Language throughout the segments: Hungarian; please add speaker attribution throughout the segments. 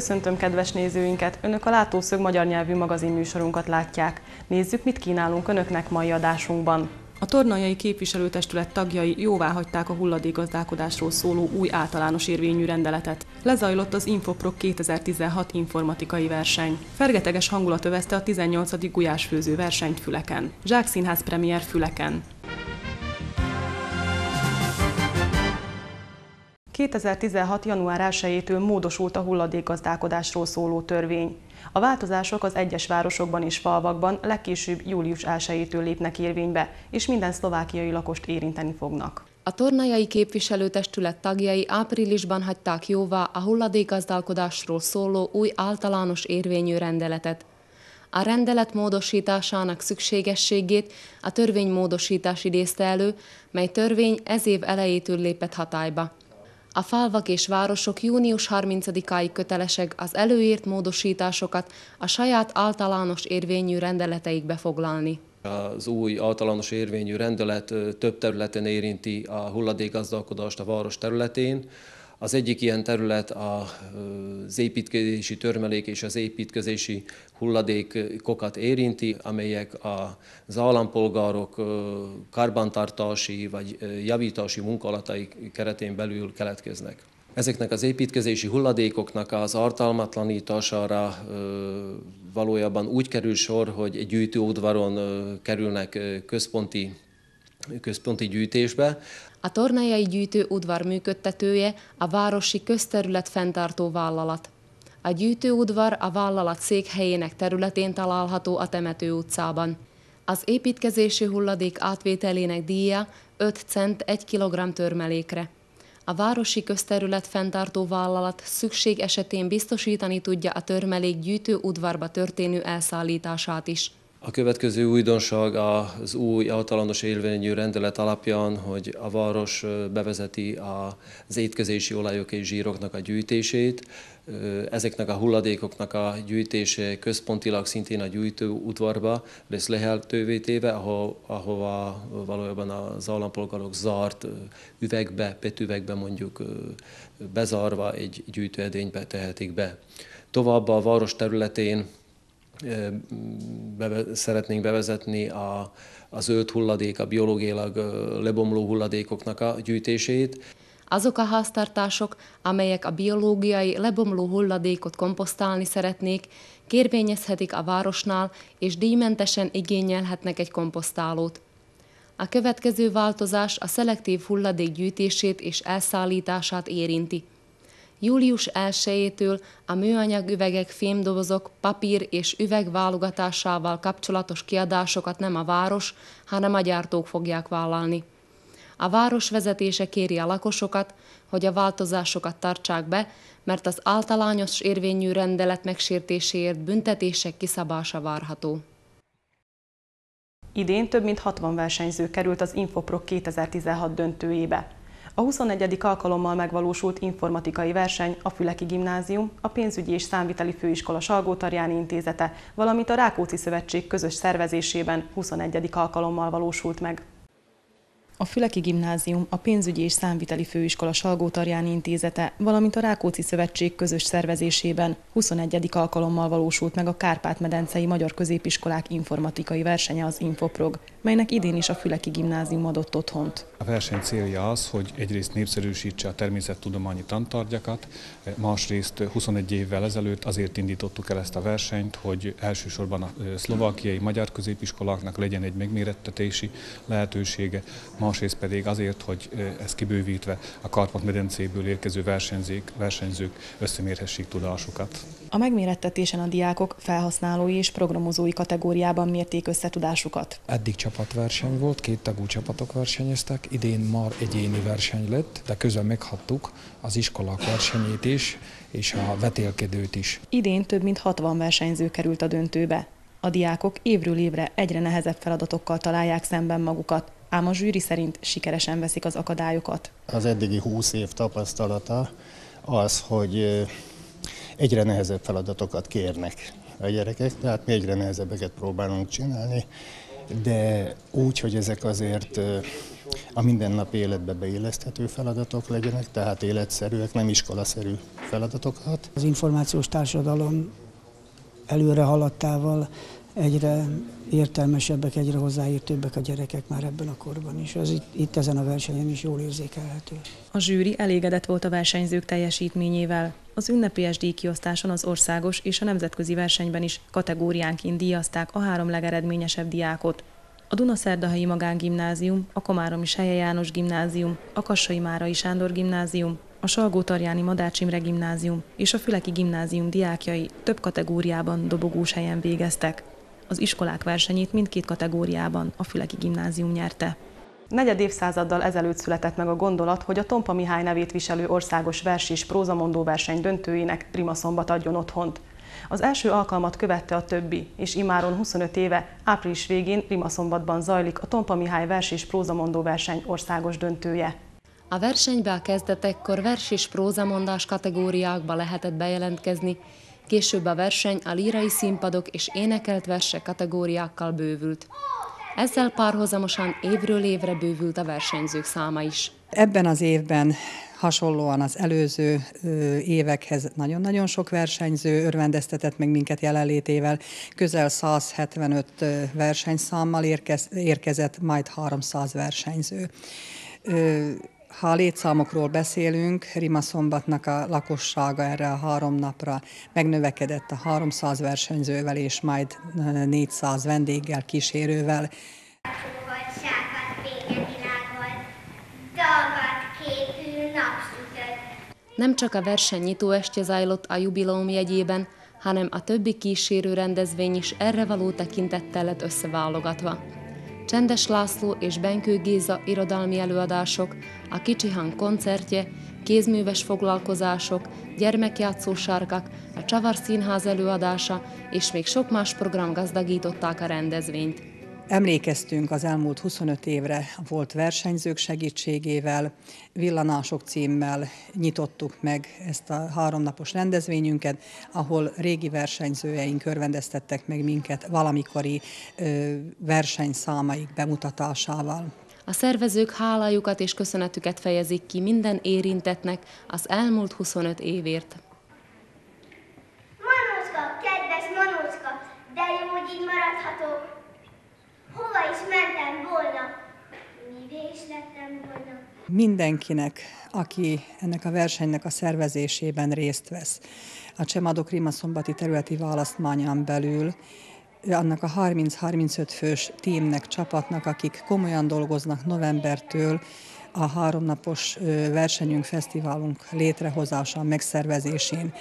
Speaker 1: Köszöntöm kedves nézőinket! Önök a Látószög magyar nyelvű magazin műsorunkat látják. Nézzük, mit kínálunk Önöknek mai adásunkban. A Tornajai Képviselőtestület tagjai jóvá hagyták a hulladékgazdálkodásról szóló új általános érvényű rendeletet. Lezajlott az Infoprok 2016 informatikai verseny. Fergeteges hangulat övezte a 18. gulyásfőző versenyt Füleken. Zsák Színház premier Füleken. 2016. január 1-től módosult a hulladékgazdálkodásról szóló törvény. A változások az egyes városokban és falvakban legkésőbb július 1-től lépnek érvénybe, és minden szlovákiai lakost érinteni fognak.
Speaker 2: A tornajai képviselőtestület tagjai áprilisban hagyták jóvá a hulladékgazdálkodásról szóló új általános érvényű rendeletet. A rendelet módosításának szükségességét a törvénymódosítás idézte elő, mely törvény ez év elejétől lépett hatályba. A falvak és városok június 30-áig kötelesek az előírt módosításokat a saját általános érvényű rendeleteikbe foglalni.
Speaker 3: Az új általános érvényű rendelet több területen érinti a hulladékgazdálkodást a város területén. Az egyik ilyen terület az építkezési törmelék és az építkezési hulladékokat érinti, amelyek az állampolgárok karbantartási vagy javítási munkalatai keretén belül keletkeznek. Ezeknek az építkezési hulladékoknak az artalmatlanítására valójában úgy kerül sor, hogy egy gyűjtőudvaron kerülnek központi központi gyűjtésbe.
Speaker 2: A tornájai gyűjtő udvar működtetője a Városi Közterület Fentartó Vállalat. A gyűjtőudvar a vállalat székhelyének területén található a Temető utcában. Az építkezési hulladék átvételének díja 5 cent 1 kg törmelékre. A Városi Közterület Fentartó Vállalat szükség esetén biztosítani tudja a törmelék gyűjtő udvarba történő elszállítását is.
Speaker 3: A következő újdonság az új általános élvényű rendelet alapján, hogy a város bevezeti az étkezési olajok és zsíroknak a gyűjtését. Ezeknek a hulladékoknak a gyűjtése központilag szintén a gyűjtő udvarba lesz lehetővé téve, ahol, ahova valójában az állampolgárok zárt üvegbe, petüvegbe mondjuk bezárva egy gyűjtőedénybe tehetik be. Továbbá a város területén beve, szeretnénk bevezetni a, a zöld hulladék, a biológiailag lebomló hulladékoknak a gyűjtését.
Speaker 2: Azok a háztartások, amelyek a biológiai lebomló hulladékot komposztálni szeretnék, kérvényezhetik a városnál, és díjmentesen igényelhetnek egy komposztálót. A következő változás a szelektív hulladék gyűjtését és elszállítását érinti. Július 1-től a műanyag üvegek, fémdobozok, papír és üveg válogatásával kapcsolatos kiadásokat nem a város, hanem a gyártók fogják vállalni. A város vezetése kéri a lakosokat, hogy a változásokat tartsák be, mert az általános érvényű rendelet megsértéséért büntetések kiszabása várható.
Speaker 1: Idén több mint 60 versenyző került az Infoprok 2016 döntőjébe. A 21. alkalommal megvalósult informatikai verseny a Füleki Gimnázium, a Pénzügyi és Számviteli Főiskola Salgó Tarjáni Intézete, valamint a Rákóczi Szövetség közös szervezésében 21. alkalommal valósult meg. A Füleki Gimnázium, a Pénzügyi és Számviteli Főiskola salgó Intézete, valamint a Rákóczi Szövetség közös szervezésében 21. alkalommal valósult meg a Kárpát-medencei Magyar Középiskolák informatikai versenye az Infoprog, melynek idén is a Füleki Gimnázium adott otthont.
Speaker 4: A verseny célja az, hogy egyrészt népszerűsítse a természettudományi tantárgyakat, másrészt 21 évvel ezelőtt azért indítottuk el ezt a versenyt, hogy elsősorban a szlovákiai magyar középiskoláknak legyen egy megmérettetési lehetősége, másrészt pedig azért, hogy ez kibővítve a Karpat-medencéből érkező versenyzők, versenyzők összemérhessék tudásukat.
Speaker 1: A megmérettetésen a diákok felhasználói és programozói kategóriában mérték összetudásukat.
Speaker 5: Eddig csapatverseny volt, két tagú csapatok versenyeztek, idén már egyéni verseny lett, de közben meghattuk az iskolák versenyét is, és a vetélkedőt is.
Speaker 1: Idén több mint 60 versenyző került a döntőbe. A diákok évről évre egyre nehezebb feladatokkal találják szemben magukat, ám a zsűri szerint sikeresen veszik az akadályokat.
Speaker 6: Az eddigi 20 év tapasztalata az, hogy egyre nehezebb feladatokat kérnek a gyerekek, tehát mi egyre nehezebbeket próbálunk csinálni, de úgy, hogy ezek azért a mindennapi életbe beilleszthető feladatok legyenek, tehát életszerűek, nem iskolaszerű feladatokat.
Speaker 7: Az információs társadalom előre haladtával egyre értelmesebbek, egyre hozzáértőbbek a gyerekek már ebben a korban is. Ez itt, itt ezen a versenyen is jól érzékelhető.
Speaker 1: A zsűri elégedett volt a versenyzők teljesítményével. Az ünnepélyes díjkiosztáson az országos és a nemzetközi versenyben is kategóriánként díjazták a három legeredményesebb diákot. A Dunaszerdahelyi Magángimnázium, a Komáromi Seje János Gimnázium, a Kassai Márai Sándor Gimnázium, a Salgó-Tarjáni Madács Imre Gimnázium és a Füleki Gimnázium diákjai több kategóriában dobogós helyen végeztek. Az iskolák versenyét mindkét kategóriában a Füleki Gimnázium nyerte. Negyed évszázaddal ezelőtt született meg a gondolat, hogy a Tompa Mihály nevét viselő országos vers és prózamondó verseny döntőinek Rimaszombat adjon otthont. Az első alkalmat követte a többi, és imáron 25 éve, április végén Rimaszombatban zajlik a Tompa Mihály vers és prózamondó verseny országos döntője.
Speaker 2: A versenybe a kezdetekkor vers és prózamondás kategóriákba lehetett bejelentkezni, később a verseny a lírai színpadok és énekelt versek kategóriákkal bővült. Ezzel párhuzamosan évről évre bővült a versenyzők száma is.
Speaker 8: Ebben az évben hasonlóan az előző évekhez nagyon-nagyon sok versenyző örvendeztetett meg minket jelenlétével. Közel 175 versenyszámmal érkezett, majd 300 versenyző. Ha a létszámokról beszélünk, Rimaszombatnak a lakossága erre a három napra megnövekedett a 300 versenyzővel és majd 400 vendéggel, kísérővel.
Speaker 2: Nem csak a verseny nyitóestje zajlott a jubileum jegyében, hanem a többi kísérő rendezvény is erre való tekintettel lett összeválogatva. Csendes László és Benkő Géza irodalmi előadások, a Kicsi Hang koncertje, kézműves foglalkozások, gyermekjátszó sárkak, a Csavar Színház előadása és még sok más program gazdagították a rendezvényt.
Speaker 8: Emlékeztünk az elmúlt 25 évre volt versenyzők segítségével, villanások címmel nyitottuk meg ezt a háromnapos rendezvényünket, ahol régi versenyzőjeink örvendeztettek meg minket valamikori versenyszámaik bemutatásával.
Speaker 2: A szervezők hálájukat és köszönetüket fejezik ki minden érintetnek az elmúlt 25 évért.
Speaker 9: Manócka, kedves Manócka, de jó, hogy így maradhatok. Hova is mentem volna? Mivé is lettem volna?
Speaker 8: Mindenkinek, aki ennek a versenynek a szervezésében részt vesz, a Csemadok Rimaszombati területi választmányán belül, annak a 30-35 fős tímnek, csapatnak, akik komolyan dolgoznak novembertől, a háromnapos versenyünk, fesztiválunk létrehozása, megszervezésén.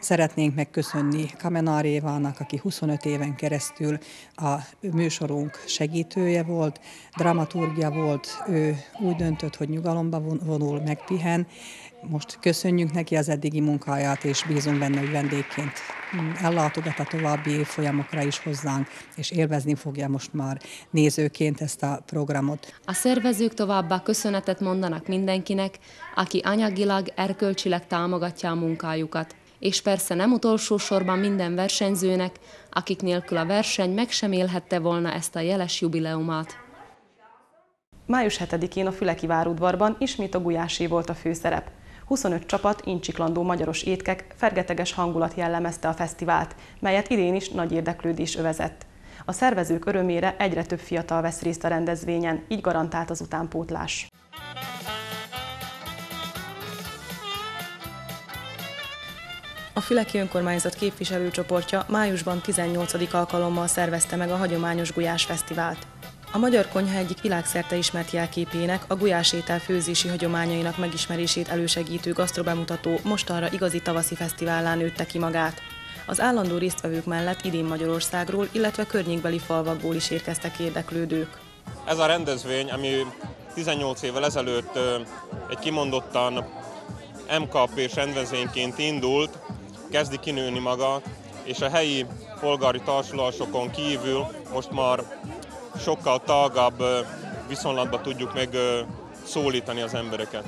Speaker 8: Szeretnénk megköszönni Kamenár Évának, aki 25 éven keresztül a műsorunk segítője volt, dramaturgia volt, ő úgy döntött, hogy nyugalomba vonul, megpihen, most köszönjük neki az eddigi munkáját, és bízunk benne, hogy vendégként ellátogat a további évfolyamokra is hozzánk, és élvezni fogja most már nézőként ezt a programot.
Speaker 2: A szervezők továbbá köszönetet mondanak mindenkinek, aki anyagilag, erkölcsileg támogatja a munkájukat. És persze nem utolsó sorban minden versenyzőnek, akik nélkül a verseny meg sem élhette volna ezt a jeles jubileumát.
Speaker 1: Május 7-én a Füleki várudvarban ismét a gulyásé volt a főszerep. 25 csapat, incsiklandó magyaros étkek, fergeteges hangulat jellemezte a fesztivált, melyet idén is nagy érdeklődés övezett. A szervezők örömére egyre több fiatal vesz részt a rendezvényen, így garantált az utánpótlás. A Füleki Önkormányzat képviselőcsoportja májusban 18. alkalommal szervezte meg a hagyományos Gulyás Fesztivált. A magyar konyha egyik világszerte ismert jelképének, a gulyásétel főzési hagyományainak megismerését elősegítő gasztrobemutató mostanra igazi tavaszi fesztivállán nőtte ki magát. Az állandó résztvevők mellett idén Magyarországról, illetve környékbeli falvakból is érkeztek érdeklődők.
Speaker 10: Ez a rendezvény, ami 18 évvel ezelőtt egy kimondottan MKP és rendezvényként indult, kezdi kinőni maga, és a helyi polgári társulásokon kívül most már sokkal tagabb viszonylatba tudjuk meg szólítani az embereket.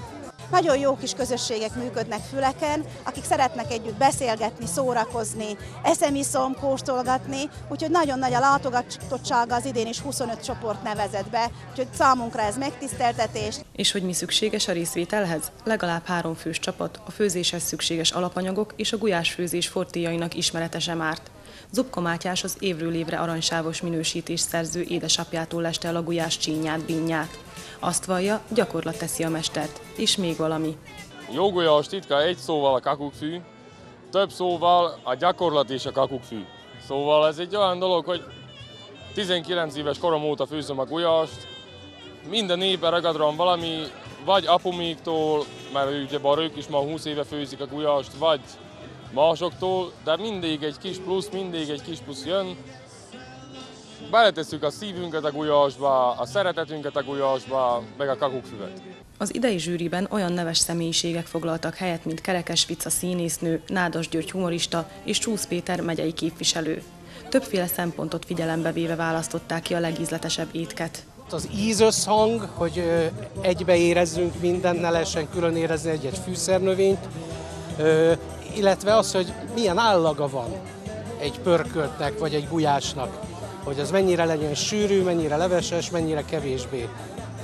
Speaker 11: Nagyon jó kis közösségek működnek Füleken, akik szeretnek együtt beszélgetni, szórakozni, eszemiszom, kóstolgatni, úgyhogy nagyon nagy a látogatottsága az idén is 25 csoport nevezett be, úgyhogy számunkra ez megtiszteltetés.
Speaker 1: És hogy mi szükséges a részvételhez? Legalább három fős csapat, a főzéshez szükséges alapanyagok és a gulyásfőzés fortéjainak ismerete sem árt. Zubka Mátyás az évről évre aranysávos minősítés szerző édesapjától leste el a gulyás csínyát, bínyát. Azt vallja, gyakorlat teszi a mestert. És még valami.
Speaker 12: Jó gulyás titka egy szóval a kakukkfű, több szóval a gyakorlat és a kakukkfű. Szóval ez egy olyan dolog, hogy 19 éves korom óta főzöm a gulyást, minden évben ragadram valami, vagy apuméktól, mert ugye ők is ma 20 éve főzik a gulyást, vagy másoktól, de mindig egy kis plusz, mindig egy kis plusz jön. Beletesszük a szívünket a gulyásba, a szeretetünket a gulyásba, meg a kakukfüvet.
Speaker 1: Az idei zsűriben olyan neves személyiségek foglaltak helyet, mint Kerekes Vica színésznő, Nádas György humorista és Csúsz Péter megyei képviselő. Többféle szempontot figyelembe véve választották ki a legízletesebb étket.
Speaker 13: Az ízösszhang, hogy egybe érezzünk minden, ne lehessen külön érezni egy-egy fűszernövényt, illetve az, hogy milyen állaga van egy pörköltnek vagy egy gulyásnak, hogy az mennyire legyen sűrű, mennyire leveses, mennyire kevésbé.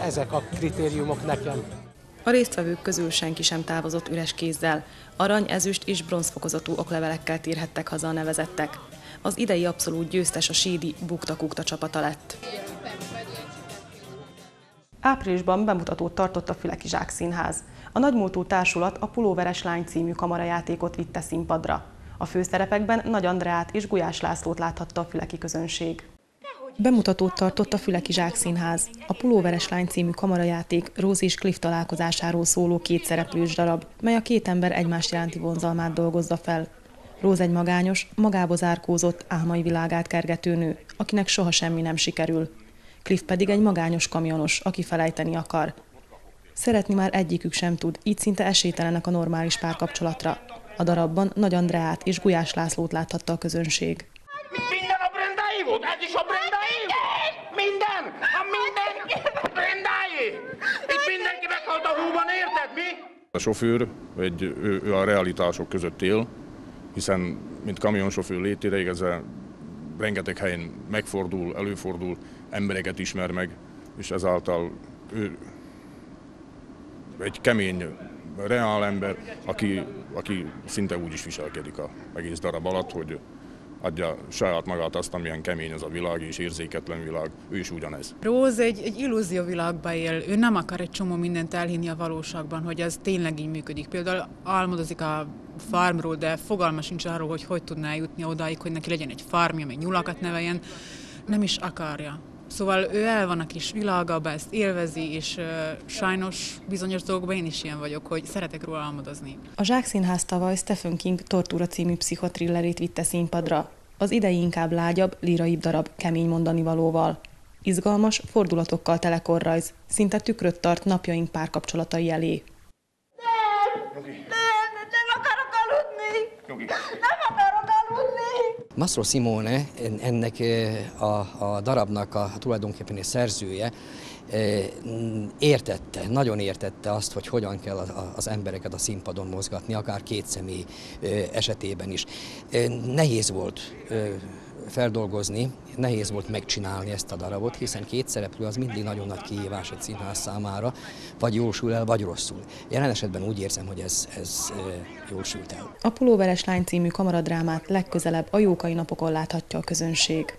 Speaker 13: Ezek a kritériumok nekem.
Speaker 1: A résztvevők közül senki sem távozott üres kézzel. Arany, ezüst és bronzfokozatú oklevelekkel térhettek haza a nevezettek. Az idei abszolút győztes a sídi Bukta-Kukta csapata lett. Áprilisban bemutatót tartott a Füleki Zsák Színház. A nagymúltú társulat a Pulóveres Lány című kamarajátékot vitte színpadra. A főszerepekben Nagy Andreát és Gulyás Lászlót láthatta a füleki közönség. Bemutatót tartott a Füleki Zsák Színház. A Pulóveres Lány című kamarajáték Róz és Cliff találkozásáról szóló kétszereplős darab, mely a két ember egymás iránti vonzalmát dolgozza fel. Róz egy magányos, magába zárkózott, álmai világát kergető nő, akinek soha semmi nem sikerül. Cliff pedig egy magányos kamionos, aki felejteni akar. Szeretni már egyikük sem tud, így szinte esélytelenek a normális párkapcsolatra. A darabban Nagy Andreát és Gulyás Lászlót láthatta a közönség.
Speaker 14: Minden a Brendáé volt? Ez is a Brendáé volt? Minden! A minden a Brendáé! Itt mindenki meghalt a húban, érted mi?
Speaker 15: A sofőr egy, ő, ő a realitások között él, hiszen mint kamionsofőr létére igazán rengeteg helyen megfordul, előfordul, embereket ismer meg, és ezáltal ő egy kemény, reál ember, aki, aki szinte úgy is viselkedik a egész darab alatt, hogy adja saját magát azt, amilyen kemény az a világ és érzéketlen világ, ő is ugyanez.
Speaker 16: Róz egy, egy illúzió világba él, ő nem akar egy csomó mindent elhinni a valóságban, hogy ez tényleg így működik. Például álmodozik a farmról, de fogalma sincs arról, hogy hogy tudná jutni odáig, hogy neki legyen egy farmja, meg nyulakat neveljen, nem is akarja. Szóval ő el van a kis világában, ezt élvezi, és uh, sajnos bizonyos dolgokban én is ilyen vagyok, hogy szeretek róla álmodozni.
Speaker 1: A Zsák Színház tavaly Stephen King Tortúra című pszichotrillerét vitte színpadra. Az idei inkább lágyabb, líraibb darab, kemény mondani valóval. Izgalmas, fordulatokkal telekorrajz, szinte tükröt tart napjaink párkapcsolatai elé.
Speaker 14: Nem, nem, nem akarok aludni! Nem akarok aludni!
Speaker 17: Mastro Simone, ennek a, a darabnak a tulajdonképpen egy szerzője, értette, nagyon értette azt, hogy hogyan kell az embereket a színpadon mozgatni, akár két személy esetében is. Nehéz volt feldolgozni, nehéz volt megcsinálni ezt a darabot, hiszen két szereplő az mindig nagyon nagy kihívás egy színház számára, vagy jól el, vagy rosszul. Jelen esetben úgy érzem, hogy ez, ez jól el.
Speaker 1: A Pulóveres Lány című kamaradrámát legközelebb a Jókai napokon láthatja a közönség.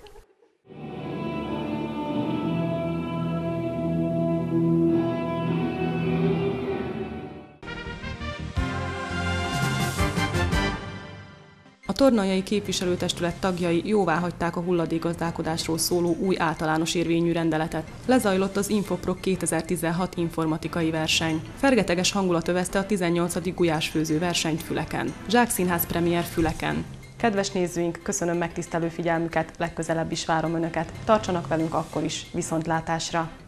Speaker 1: Tornajai képviselőtestület tagjai jóvá hagyták a hulladékgazdálkodásról szóló új általános érvényű rendeletet. Lezajlott az Infoprok 2016 informatikai verseny. Fergeteges hangulat övezte a 18. gulyásfőző versenyt Füleken. Zsák Színház premier Füleken. Kedves nézőink, köszönöm megtisztelő figyelmüket, legközelebb is várom Önöket. Tartsanak velünk akkor is, viszontlátásra!